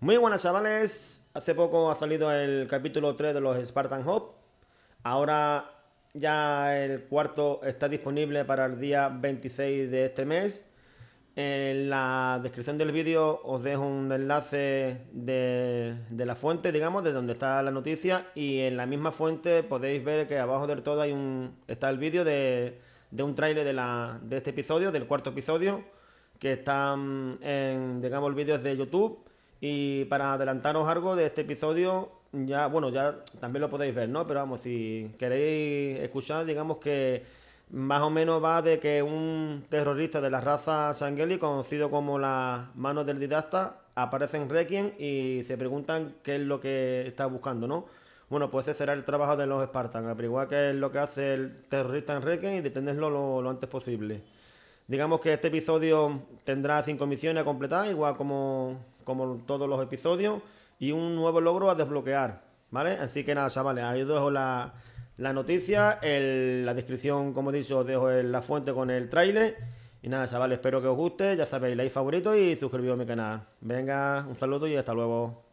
Muy buenas chavales, hace poco ha salido el capítulo 3 de los Spartan Hop. Ahora ya el cuarto está disponible para el día 26 de este mes. En la descripción del vídeo os dejo un enlace de, la fuente, digamos, de donde está la noticia. Y en la misma fuente podéis ver que abajo del todo hay un, está el vídeo de, un tráiler de, de este episodio, del cuarto episodio, que está en, digamos, el vídeo de YouTube y para adelantaros algo de este episodio, ya, bueno, ya también lo podéis ver, ¿no? Pero vamos, si queréis escuchar, digamos que más o menos va de que un terrorista de la raza Sangeli, conocido como las manos del didacta, aparece en Requiem y se preguntan qué es lo que está buscando, ¿no? Bueno, pues ese será el trabajo de los Spartans, averiguar qué es lo que hace el terrorista en Requiem y detenerlo lo, antes posible. Digamos que este episodio tendrá cinco misiones a completar, igual como como todos los episodios, y un nuevo logro a desbloquear, ¿vale? Así que nada, chavales, ahí os dejo la, noticia, la descripción, como he dicho, os dejo en la fuente con el trailer. Y nada, chavales, espero que os guste, ya sabéis, like favorito y suscribiros a mi canal. Venga, un saludo y hasta luego.